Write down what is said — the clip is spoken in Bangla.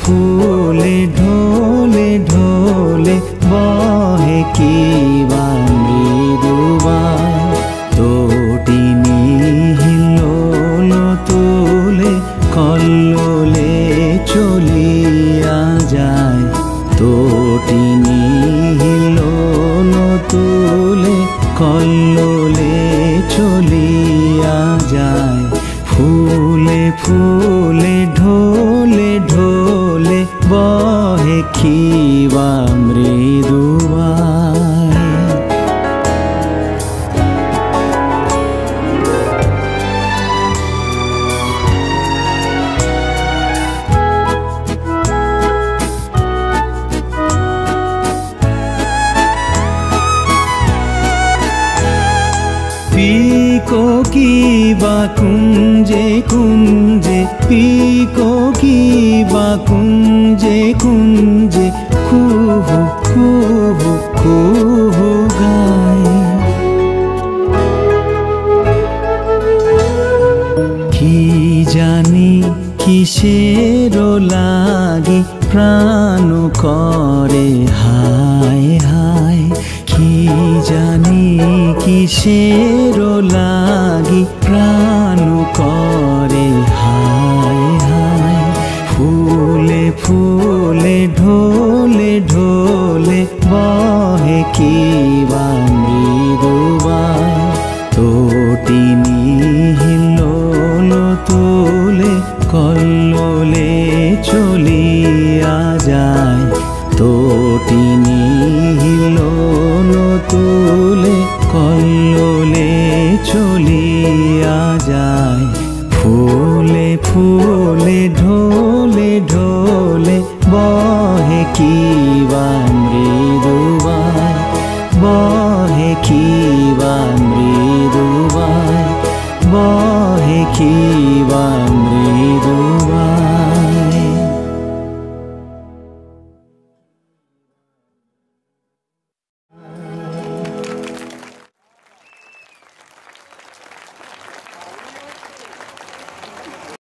ফুলে ঢোলে ঢোলে বহে কি বা তোটিনি হিলোল তুলে কল্লোলে চলিয়া যায়। তোটিনি হিলোল তুলে কল্লোলে চলিয়া যায়। ফুলে ফুলে ঢো বহে খিবা মৃদুবায় পিকো কি বা কুঞ্জে কুঞ্জে পিকো কি বা কুঞ্জে কুঞ্জে, কুহু কুহু কুহু গায়। কি জানি কিসের লাগি প্রাণ করে, হায় হায়। কি জানি কিসের লাগি প্রাণ করে কি বা মৃদুবায় তোটিনি হিলোল তুলে কল্লোলে চলিয়া যায়। তোটিনি হিলোল তুলে কল্লোলে চলিয়া যায়। ফুলে ফুলে, ঢোলে ঢোলে, বহে কি বা वा मृदुवा वा वा